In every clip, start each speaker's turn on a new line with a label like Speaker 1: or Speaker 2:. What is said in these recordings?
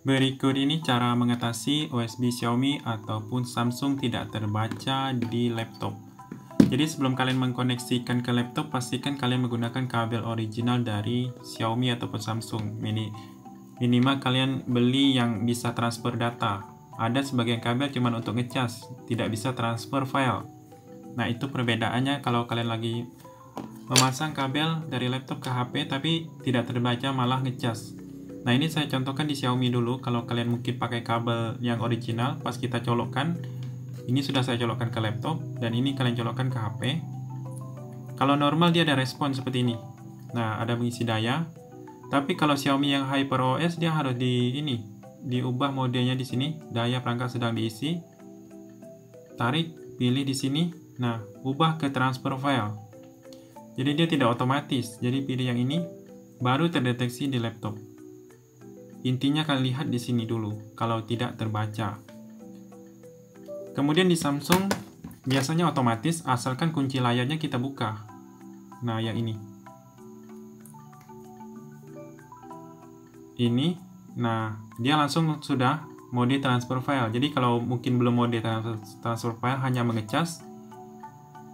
Speaker 1: Berikut ini cara mengatasi USB Xiaomi ataupun Samsung tidak terbaca di laptop. Jadi sebelum kalian mengkoneksikan ke laptop, pastikan kalian menggunakan kabel original dari Xiaomi ataupun Samsung. Ini minimal kalian beli yang bisa transfer data. Ada sebagian kabel cuma untuk ngecas, tidak bisa transfer file. Nah itu perbedaannya kalau kalian lagi memasang kabel dari laptop ke HP tapi tidak terbaca malah ngecas. Nah ini saya contohkan di Xiaomi dulu. Kalau kalian mungkin pakai kabel yang original pas kita colokkan ini sudah saya colokkan ke laptop dan ini kalian colokkan ke HP kalau normal dia ada respon seperti ini. Nah ada mengisi daya. Tapi kalau Xiaomi yang Hyper OS dia harus di ini diubah modenya di sini. Daya perangkat sedang diisi. Tarik pilih di sini. Nah ubah ke transfer file. Jadi dia tidak otomatis. Jadi pilih yang ini. Baru terdeteksi di laptop Intinya kalian lihat di sini dulu, kalau tidak terbaca. Kemudian di Samsung, biasanya otomatis asalkan kunci layarnya kita buka. Nah, yang ini. Ini, nah, dia langsung sudah mode transfer file. Jadi kalau mungkin belum mode transfer file, hanya mengecas.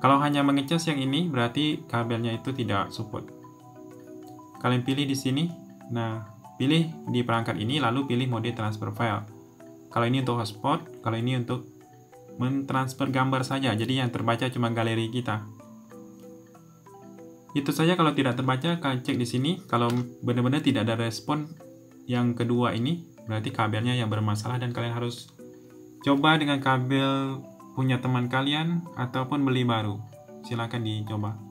Speaker 1: Kalau hanya mengecas yang ini, berarti kabelnya itu tidak support. Kalian pilih di sini. Nah, Pilih di perangkat ini lalu pilih mode transfer file. Kalau ini untuk hotspot, kalau ini untuk mentransfer gambar saja. Jadi yang terbaca cuma galeri kita. Itu saja kalau tidak terbaca kalian cek di sini. Kalau benar-benar tidak ada respon yang kedua ini, berarti kabelnya yang bermasalah dan kalian harus coba dengan kabel punya teman kalian ataupun beli baru. Silahkan dicoba.